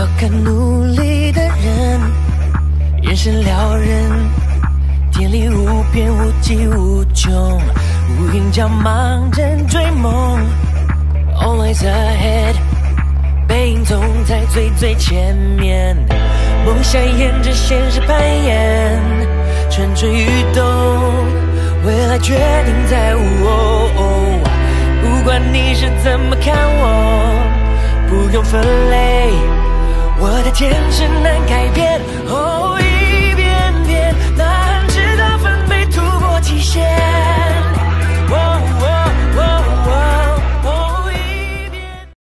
找个努力的人，眼神撩人，天里无边无际无穷，乌云将盲人追梦，Always ahead，背影总在最最前面，梦想沿着现实攀岩，蠢蠢欲动，未来决定在我。不管你是怎么看我，不用分类，我的天真难改变。